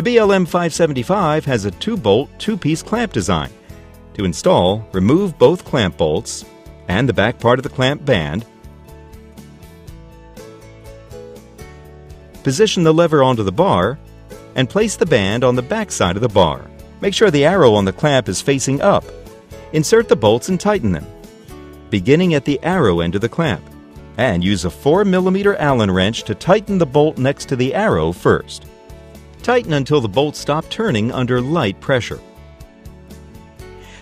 The BLM 575 has a two bolt, two piece clamp design. To install, remove both clamp bolts and the back part of the clamp band. Position the lever onto the bar and place the band on the back side of the bar. Make sure the arrow on the clamp is facing up. Insert the bolts and tighten them, beginning at the arrow end of the clamp, and use a 4mm Allen wrench to tighten the bolt next to the arrow first. Tighten until the bolts stop turning under light pressure.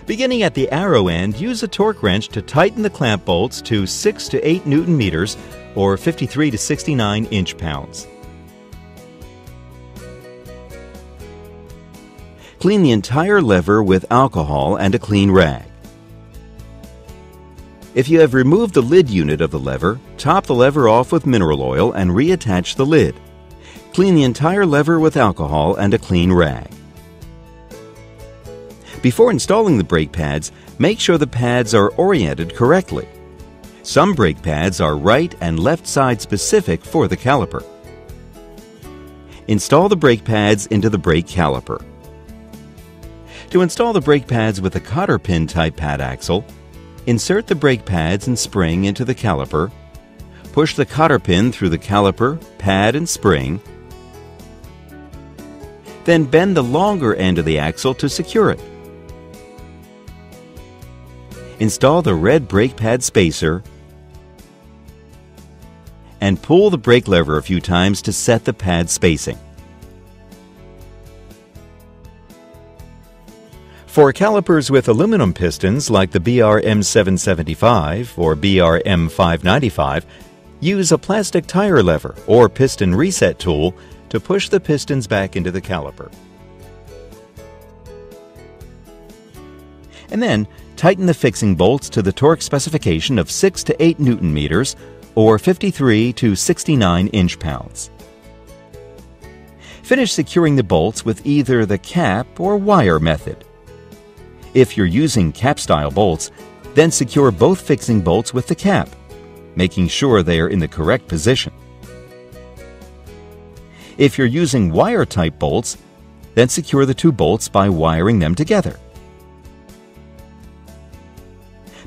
Beginning at the arrow end, use a torque wrench to tighten the clamp bolts to 6 to 8 newton meters or 53 to 69 inch pounds. Clean the entire lever with alcohol and a clean rag. If you have removed the lid unit of the lever, top the lever off with mineral oil and reattach the lid. Clean the entire lever with alcohol and a clean rag. Before installing the brake pads, make sure the pads are oriented correctly. Some brake pads are right and left side specific for the caliper. Install the brake pads into the brake caliper. To install the brake pads with a cotter pin type pad axle, insert the brake pads and spring into the caliper, push the cotter pin through the caliper, pad, and spring, then bend the longer end of the axle to secure it. Install the red brake pad spacer and pull the brake lever a few times to set the pad spacing. For calipers with aluminum pistons like the BRM 775 or BRM 595, use a plastic tire lever or piston reset tool to push the pistons back into the caliper. And then tighten the fixing bolts to the torque specification of 6 to 8 newton meters or 53 to 69 inch pounds. Finish securing the bolts with either the cap or wire method. If you're using cap style bolts, then secure both fixing bolts with the cap, making sure they are in the correct position. If you're using wire type bolts, then secure the two bolts by wiring them together.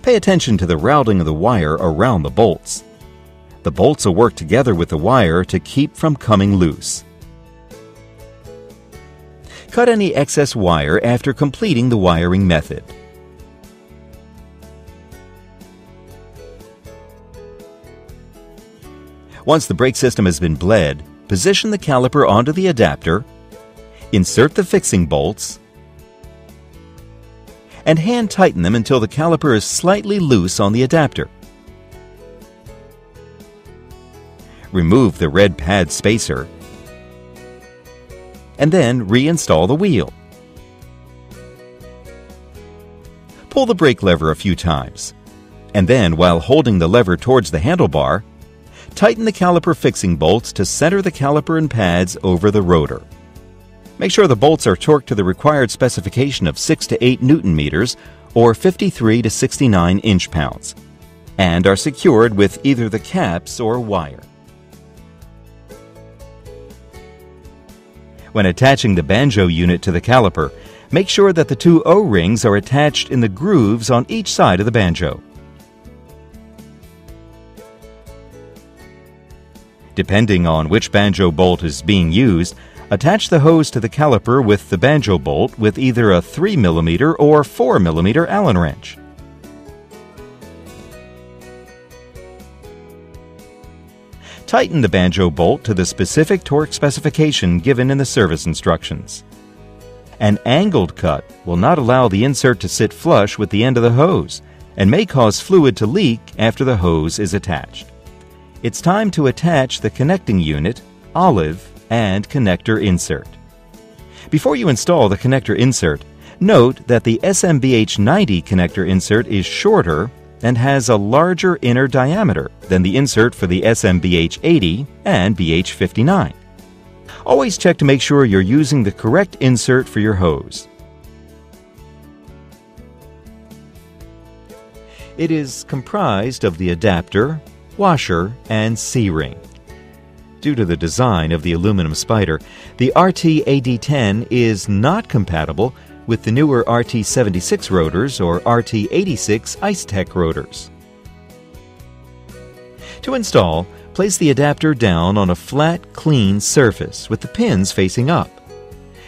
Pay attention to the routing of the wire around the bolts. The bolts will work together with the wire to keep from coming loose. Cut any excess wire after completing the wiring method. Once the brake system has been bled, position the caliper onto the adapter, insert the fixing bolts, and hand tighten them until the caliper is slightly loose on the adapter. Remove the red pad spacer and then reinstall the wheel. Pull the brake lever a few times, and then while holding the lever towards the handlebar, tighten the caliper fixing bolts to center the caliper and pads over the rotor. Make sure the bolts are torqued to the required specification of 6 to 8 newton meters or 53 to 69 inch pounds and are secured with either the caps or wire. When attaching the banjo unit to the caliper, make sure that the two O-rings are attached in the grooves on each side of the banjo. Depending on which banjo bolt is being used, attach the hose to the caliper with the banjo bolt with either a 3mm or 4mm Allen wrench. Tighten the banjo bolt to the specific torque specification given in the service instructions. An angled cut will not allow the insert to sit flush with the end of the hose and may cause fluid to leak after the hose is attached. It's time to attach the connecting unit, olive, and connector insert. Before you install the connector insert, note that the SMBH 90 connector insert is shorter and has a larger inner diameter than the insert for the SMBH 80 and BH 59. Always check to make sure you're using the correct insert for your hose. It is comprised of the adapter, washer, and C-ring. Due to the design of the aluminum spider, the RT-AD10 is not compatible with the newer RT-76 rotors or RT-86 IceTech rotors. To install, place the adapter down on a flat, clean surface with the pins facing up.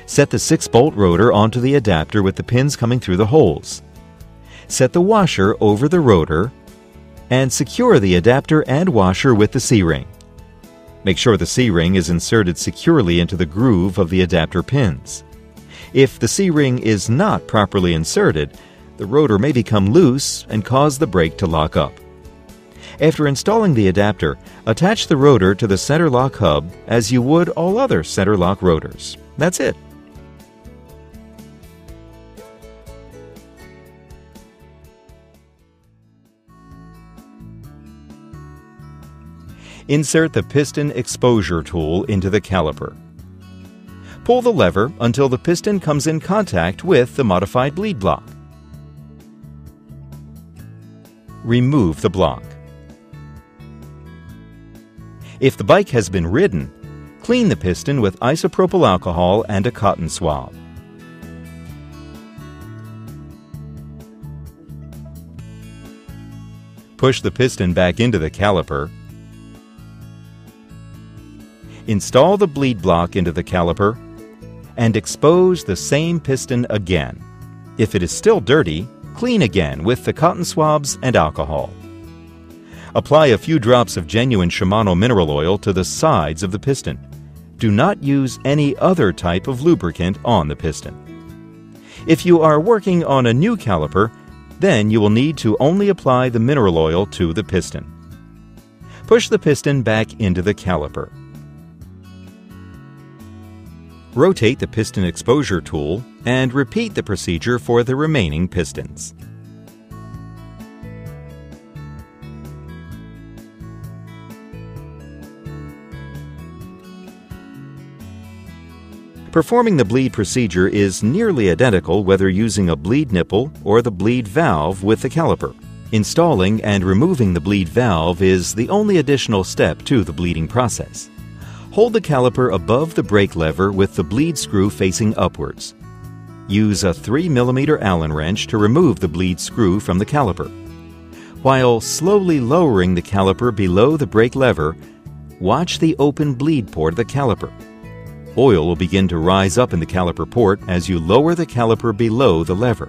Set the 6-bolt rotor onto the adapter with the pins coming through the holes. Set the washer over the rotor and secure the adapter and washer with the C-ring. Make sure the C-ring is inserted securely into the groove of the adapter pins. If the C-ring is not properly inserted, the rotor may become loose and cause the brake to lock up. After installing the adapter, attach the rotor to the center lock hub as you would all other center lock rotors. That's it. Insert the piston exposure tool into the caliper. Pull the lever until the piston comes in contact with the modified bleed block. Remove the block. If the bike has been ridden, clean the piston with isopropyl alcohol and a cotton swab. Push the piston back into the caliper Install the bleed block into the caliper and expose the same piston again. If it is still dirty, clean again with the cotton swabs and alcohol. Apply a few drops of genuine Shimano mineral oil to the sides of the piston. Do not use any other type of lubricant on the piston. If you are working on a new caliper, then you will need to only apply the mineral oil to the piston. Push the piston back into the caliper. Rotate the piston exposure tool and repeat the procedure for the remaining pistons. Performing the bleed procedure is nearly identical whether using a bleed nipple or the bleed valve with the caliper. Installing and removing the bleed valve is the only additional step to the bleeding process. Hold the caliper above the brake lever with the bleed screw facing upwards. Use a 3 mm Allen wrench to remove the bleed screw from the caliper. While slowly lowering the caliper below the brake lever, watch the open bleed port of the caliper. Oil will begin to rise up in the caliper port as you lower the caliper below the lever.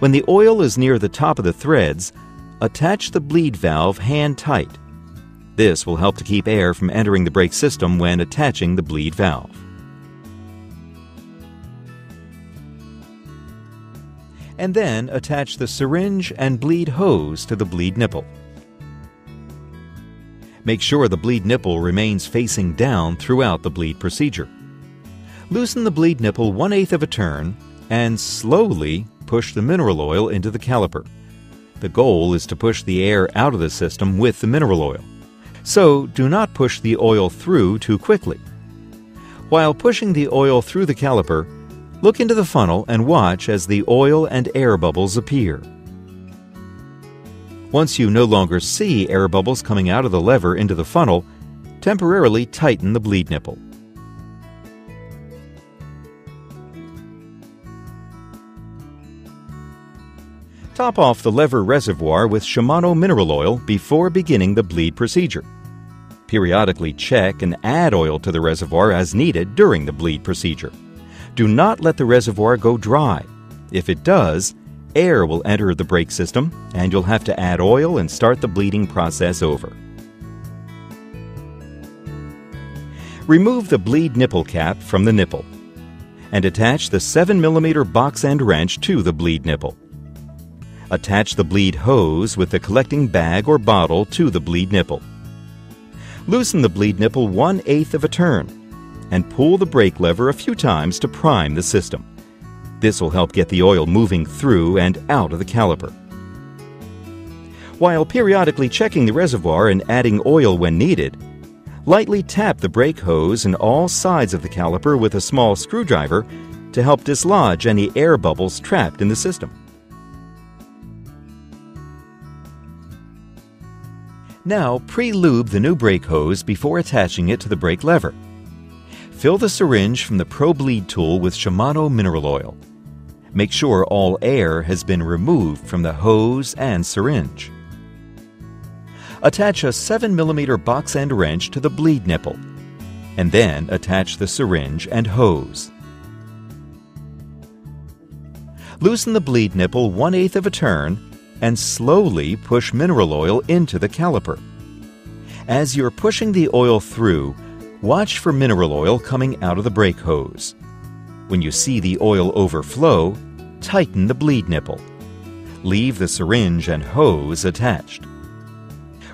When the oil is near the top of the threads, attach the bleed valve hand tight this will help to keep air from entering the brake system when attaching the bleed valve. And then attach the syringe and bleed hose to the bleed nipple. Make sure the bleed nipple remains facing down throughout the bleed procedure. Loosen the bleed nipple 1 8 of a turn and slowly push the mineral oil into the caliper. The goal is to push the air out of the system with the mineral oil so do not push the oil through too quickly. While pushing the oil through the caliper, look into the funnel and watch as the oil and air bubbles appear. Once you no longer see air bubbles coming out of the lever into the funnel, temporarily tighten the bleed nipple. Top off the lever reservoir with Shimano mineral oil before beginning the bleed procedure. Periodically check and add oil to the reservoir as needed during the bleed procedure. Do not let the reservoir go dry. If it does, air will enter the brake system and you'll have to add oil and start the bleeding process over. Remove the bleed nipple cap from the nipple and attach the 7mm box end wrench to the bleed nipple. Attach the bleed hose with the collecting bag or bottle to the bleed nipple. Loosen the bleed nipple 1 8 of a turn and pull the brake lever a few times to prime the system. This will help get the oil moving through and out of the caliper. While periodically checking the reservoir and adding oil when needed, lightly tap the brake hose and all sides of the caliper with a small screwdriver to help dislodge any air bubbles trapped in the system. Now pre-lube the new brake hose before attaching it to the brake lever. Fill the syringe from the Pro Bleed tool with Shimano mineral oil. Make sure all air has been removed from the hose and syringe. Attach a 7mm box end wrench to the bleed nipple, and then attach the syringe and hose. Loosen the bleed nipple 1 8 of a turn and slowly push mineral oil into the caliper. As you're pushing the oil through, watch for mineral oil coming out of the brake hose. When you see the oil overflow, tighten the bleed nipple. Leave the syringe and hose attached.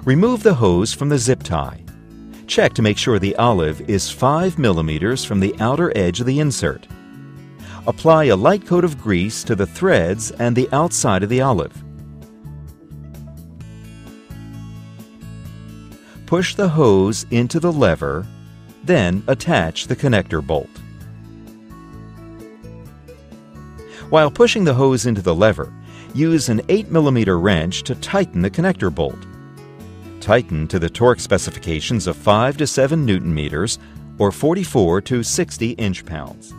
Remove the hose from the zip tie. Check to make sure the olive is 5 millimeters from the outer edge of the insert. Apply a light coat of grease to the threads and the outside of the olive. Push the hose into the lever, then attach the connector bolt. While pushing the hose into the lever, use an 8mm wrench to tighten the connector bolt. Tighten to the torque specifications of 5 to 7 newton meters or 44 to 60 inch pounds.